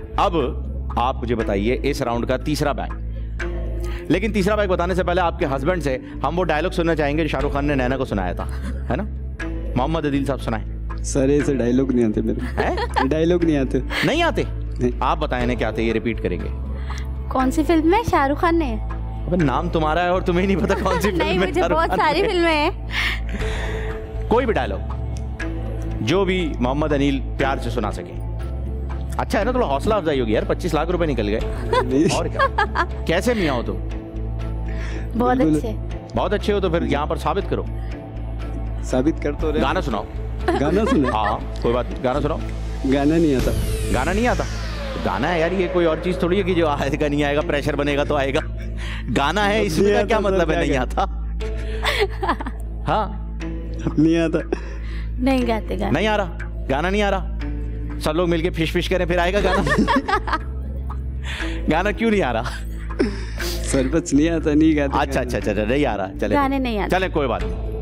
अब आप मुझे बताइए इस राउंड का तीसरा बैग लेकिन तीसरा बैग बताने से पहले आपके हस्बैंड से हम वो डायलॉग सुनना चाहेंगे जो शाहरुख खान ने नैना को सुनाया था है ना? मोहम्मद अदील साहब सुनाए। सर ऐसे डायलॉग नहीं आते मेरे। हैं? डायलॉग नहीं आते। नहीं आते? नहीं। आप बताए ना क्या आते ये रिपीट करेंगे। कौन सी फ़िल्म में शाहरुख खान ने? अबे नाम तुम्हारा है और तुम्हें नहीं पता कौन सी नहीं फ़िल्म में मुझे बहुत सारी फ़िल्में हैं। कोई भी डायलॉग जो भी मोहम्मद अनिल प्यार से सुना सके। अच्छा है ना थोड़ा हौसला अफजाई होगी यार पच्चीस लाख रुपए निकल गए। और क्या? कैसे मियाँ हो तुम? बहुत अच्छे। बहुत अच्छे हो तो फिर यहाँ पर साबित करो। साबित कर तो रहे गाना सुनाओ। गाना सुनो हाँ कोई बात गाना सुनाओ। गाना नहीं आता। गाना नहीं आता? गाना है यार ये कोई और चीज़ थोड़ी है कि जो आएगा नहीं आएगा प्रेशर बनेगा तो आएगा। गाना है इसमें क्या तो मतलब है नहीं आता? हाँ। नहीं आता। नहीं गाते गाना। नहीं आ रहा। गाना नहीं आ रहा? सब लोग मिलके फ़िश फ़िश करें फिर आएगा गाना। गाना क्यों नहीं आ रहा? सरपंच बस नहीं आता नहीं गाता अच्छा अच्छा अच्छा अच्छा, नहीं आ रहा। चले। गाने नहीं आते। चले कोई बात नहीं।